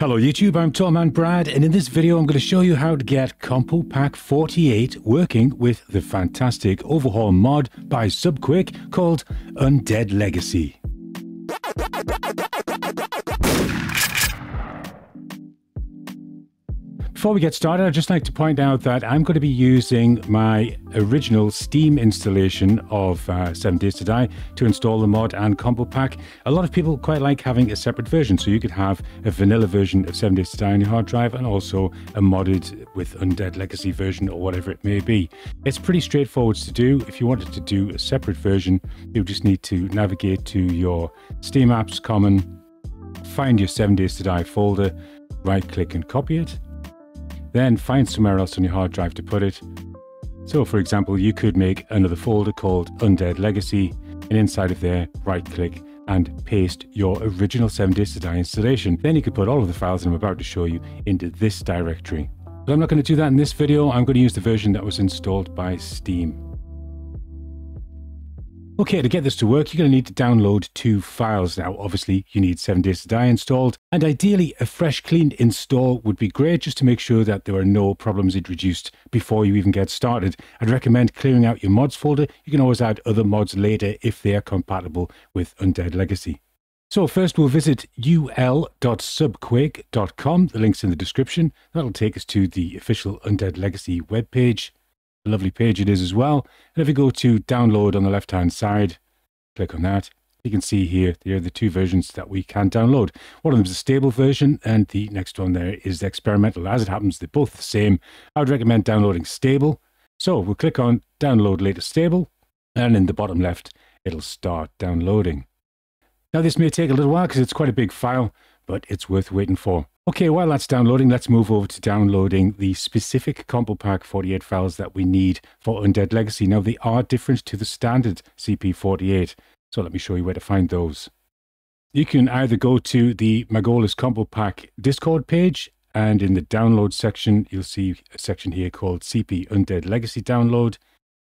Hello YouTube, I'm Tallman Brad and in this video I'm going to show you how to get Compo Pack 48 working with the fantastic overhaul mod by Subquake called Undead Legacy. Before we get started, I'd just like to point out that I'm going to be using my original Steam installation of uh, 7 Days to Die to install the mod and Compo Pack. A lot of people quite like having a separate version, so you could have a vanilla version of 7 Days to Die on your hard drive and also a modded with Undead Legacy version or whatever it may be. It's pretty straightforward to do. If you wanted to do a separate version, you'll just need to navigate to your Steam Apps Common, find your 7 Days to Die folder, right click and copy it then find somewhere else on your hard drive to put it. So for example, you could make another folder called Undead Legacy, and inside of there, right click and paste your original 7 Days to Die installation. Then you could put all of the files I'm about to show you into this directory. But I'm not going to do that in this video, I'm going to use the version that was installed by Steam. Okay, to get this to work, you're going to need to download two files. Now, obviously, you need 7 Days to Die installed, and ideally, a fresh, cleaned install would be great just to make sure that there are no problems introduced before you even get started. I'd recommend clearing out your mods folder. You can always add other mods later if they are compatible with Undead Legacy. So first we'll visit ul.subquake.com. The link's in the description. That'll take us to the official Undead Legacy webpage. A lovely page it is as well. And if we go to download on the left hand side, click on that, you can see here, there are the two versions that we can download. One of them is a stable version, and the next one there is the experimental. As it happens, they're both the same. I would recommend downloading stable. So we'll click on download latest stable, and in the bottom left, it'll start downloading. Now this may take a little while because it's quite a big file, but it's worth waiting for. Okay, while that's downloading, let's move over to downloading the specific Compo Pack 48 files that we need for Undead Legacy. Now, they are different to the standard CP48, so let me show you where to find those. You can either go to the Magoli's Compo Pack Discord page, and in the download section, you'll see a section here called CP Undead Legacy Download.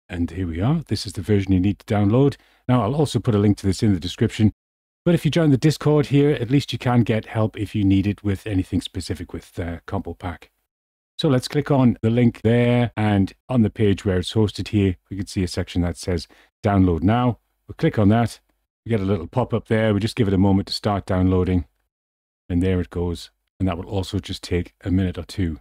And here we are. This is the version you need to download. Now, I'll also put a link to this in the description. But if you join the Discord here, at least you can get help if you need it with anything specific with uh, Compo Pack. So let's click on the link there and on the page where it's hosted here, we can see a section that says download now. We'll click on that. We get a little pop up there. We just give it a moment to start downloading and there it goes. And that will also just take a minute or two.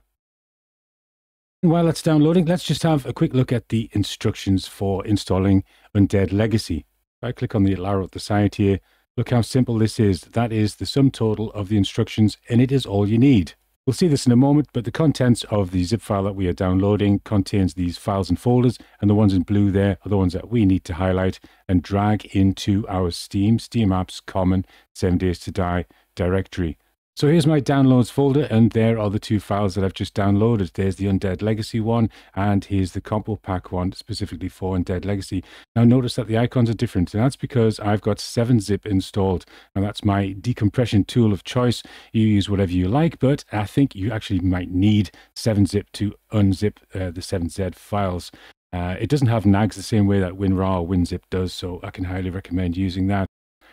And while it's downloading, let's just have a quick look at the instructions for installing Undead Legacy. If I click on the arrow at the side here, Look how simple this is. That is the sum total of the instructions and it is all you need. We'll see this in a moment, but the contents of the zip file that we are downloading contains these files and folders, and the ones in blue there are the ones that we need to highlight and drag into our Steam, Steam Apps Common 7 Days to Die directory. So here's my downloads folder, and there are the two files that I've just downloaded. There's the Undead Legacy one, and here's the Compo Pack one, specifically for Undead Legacy. Now notice that the icons are different, and that's because I've got 7-zip installed. Now that's my decompression tool of choice. You use whatever you like, but I think you actually might need 7-zip to unzip uh, the 7Z files. Uh, it doesn't have nags the same way that WinRAR or WinZip does, so I can highly recommend using that.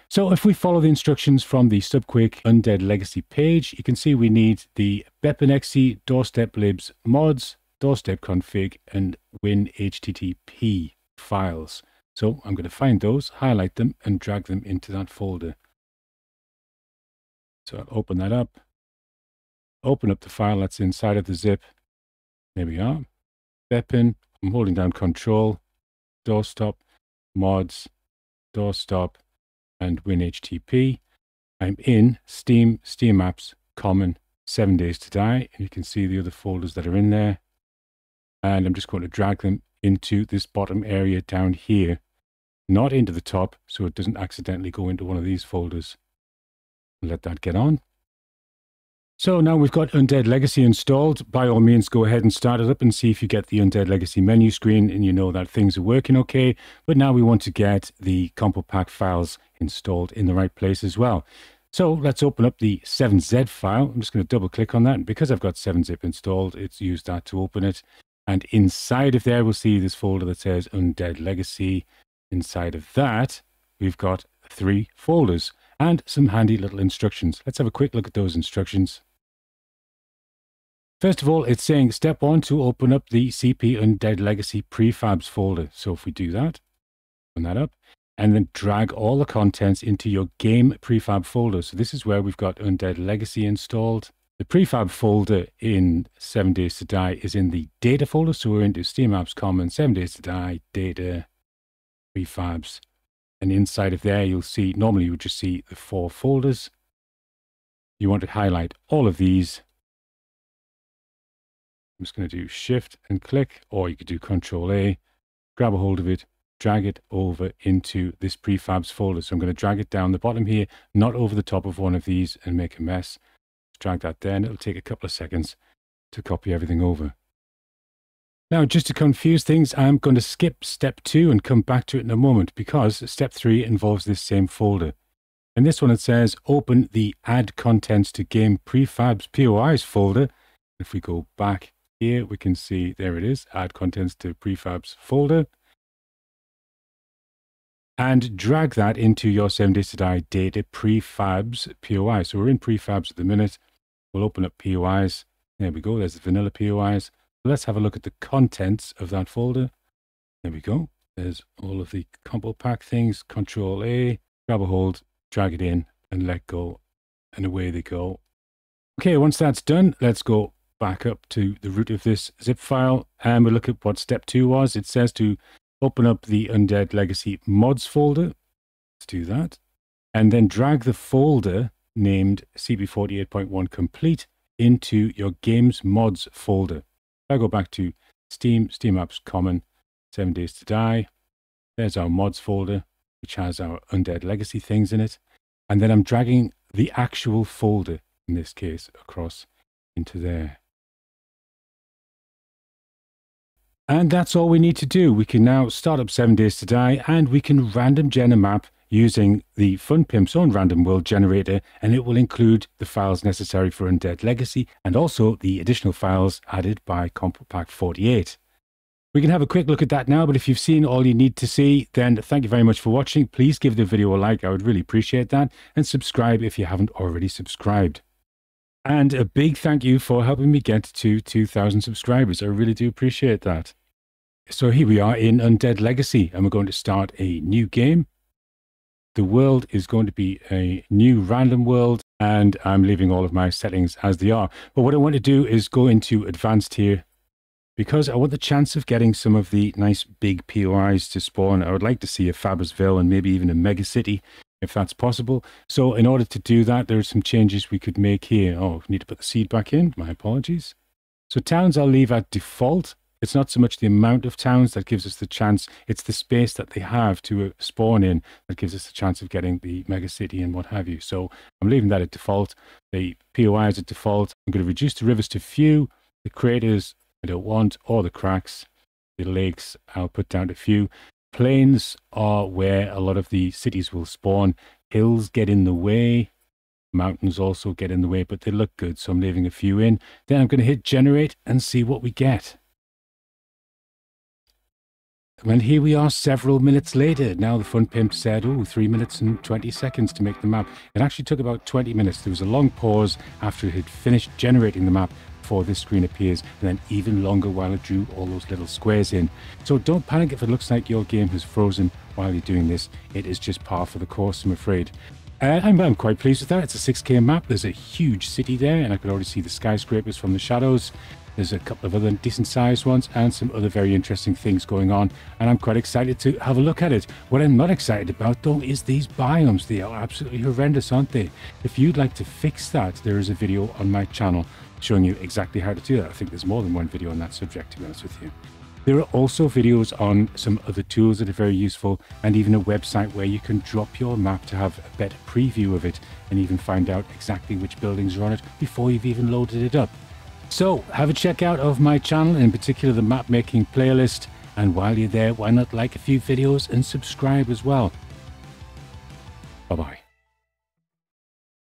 So if we follow the instructions from the Subquake Undead Legacy page, you can see we need the BepInEx doorstop libs mods, doorstop config, and WinHTTP files. So I'm going to find those, highlight them, and drag them into that folder. So I'll open that up, open up the file that's inside of the zip. There we are. Bepin, I'm holding down control, doorstop, mods, doorstop, and WinHTTP. I'm in Steam, Steam Apps, Common, 7 Days to Die, and you can see the other folders that are in there. And I'm just going to drag them into this bottom area down here, not into the top, so it doesn't accidentally go into one of these folders. Let that get on. So now we've got Undead Legacy installed. By all means, go ahead and start it up and see if you get the Undead Legacy menu screen and you know that things are working okay. But now we want to get the Compo Pack files installed in the right place as well. So let's open up the 7Z file. I'm just going to double click on that. And because I've got 7-zip installed, it's used that to open it. And inside of there, we'll see this folder that says Undead Legacy. Inside of that, we've got three folders. and some handy little instructions. Let's have a quick look at those instructions. First of all, it's saying step one to open up the CP Undead Legacy prefabs folder. So if we do that, open that up, and then drag all the contents into your game prefab folder. So this is where we've got Undead Legacy installed. The prefab folder in 7 Days to Die is in the data folder. So we're into Steam Apps Common, 7 Days to Die, data, prefabs. And inside of there, you'll see, normally you would just see the four folders. You want to highlight all of these I'm just going to do shift and click, or you could do control A, grab a hold of it, drag it over into this prefabs folder. So I'm going to drag it down the bottom here, not over the top of one of these and make a mess. Drag that there and it'll take a couple of seconds to copy everything over. Now, just to confuse things, I'm going to skip step two and come back to it in a moment because step three involves this same folder. In this one, it says open the add contents to game prefabs POIs folder. If we go back here we can see, there it is, add contents to prefabs folder. And drag that into your 7 days die data prefabs POI. So we're in prefabs at the minute. We'll open up POIs. There we go, there's the vanilla POIs. Let's have a look at the contents of that folder. There we go. There's all of the Compo Pack things. Control A, grab a hold, drag it in, and let go. And away they go. Okay, once that's done, let's go back up to the root of this zip file and we'll look at what step two was. It says to open up the Undead Legacy mods folder. Let's do that. And then drag the folder named CP48.1 complete into your games mods folder. If I go back to Steam, Steam Apps Common, 7 Days to Die. There's our mods folder, which has our Undead Legacy things in it. And then I'm dragging the actual folder, in this case, across into there. And that's all we need to do. We can now start up 7 Days to Die and we can random gen a map using the FunPimp's own random world generator and it will include the files necessary for Undead Legacy and also the additional files added by Pack 48. We can have a quick look at that now, but if you've seen all you need to see, then thank you very much for watching. Please give the video a like, I would really appreciate that, and subscribe if you haven't already subscribed. And a big thank you for helping me get to 2,000 subscribers. I really do appreciate that. So here we are in Undead Legacy, and we're going to start a new game. The world is going to be a new random world, and I'm leaving all of my settings as they are. But what I want to do is go into advanced here, because I want the chance of getting some of the nice big POIs to spawn. I would like to see a Fabbersville and maybe even a mega city, if that's possible. So in order to do that, there are some changes we could make here. Oh, need to put the seed back in. My apologies. So towns I'll leave at default. It's not so much the amount of towns that gives us the chance, it's the space that they have to uh, spawn in that gives us the chance of getting the mega city and what have you. So I'm leaving that at default. The POI is at default. I'm going to reduce the rivers to few. The craters I don't want, or the cracks. The lakes I'll put down to few. Plains are where a lot of the cities will spawn. Hills get in the way. Mountains also get in the way, but they look good, so I'm leaving a few in. Then I'm going to hit generate and see what we get. Well, here we are several minutes later. Now the fun pimp said, oh, three minutes and 20 seconds to make the map. It actually took about 20 minutes. There was a long pause after it had finished generating the map before this screen appears, and then even longer while it drew all those little squares in. So don't panic if it looks like your game has frozen while you're doing this. It is just par for the course, I'm afraid. Uh, I'm, I'm quite pleased with that. It's a 6K map. There's a huge city there, and I could already see the skyscrapers from the shadows. There's a couple of other decent sized ones and some other very interesting things going on. And I'm quite excited to have a look at it. What I'm not excited about though is these biomes. They are absolutely horrendous, aren't they? If you'd like to fix that, there is a video on my channel showing you exactly how to do that. I think there's more than one video on that subject, to be honest with you. There are also videos on some other tools that are very useful and even a website where you can drop your map to have a better preview of it and even find out exactly which buildings are on it before you've even loaded it up. So have a check out of my channel, in particular the map making playlist. And while you're there, why not like a few videos and subscribe as well. Bye bye.